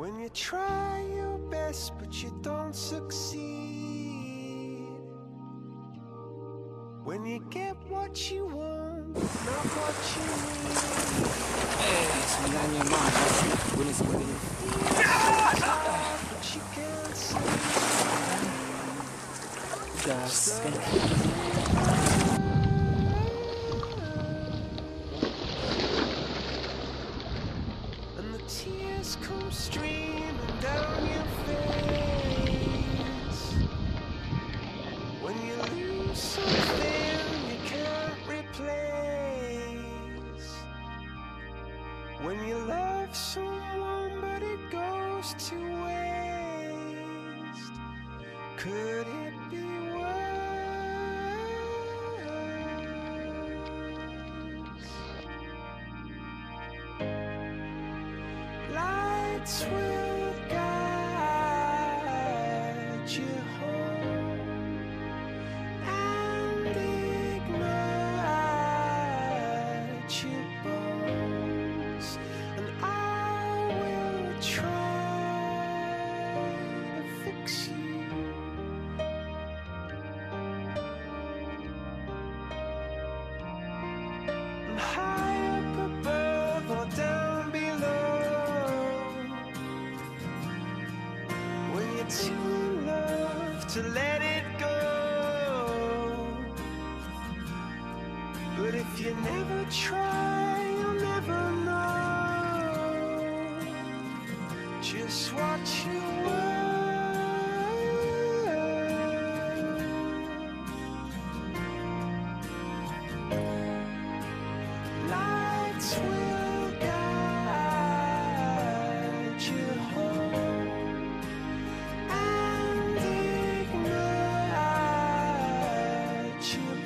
When you try your best but you don't succeed. When you get what you want, not what you need. Eh, sembilan mah. Boleh sebagainya. But you When you lose something you can't replace. When you love someone but it goes to waste. Could it be worse? To let it go. But if you never try, you'll never know just what you your